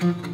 Mm-hmm.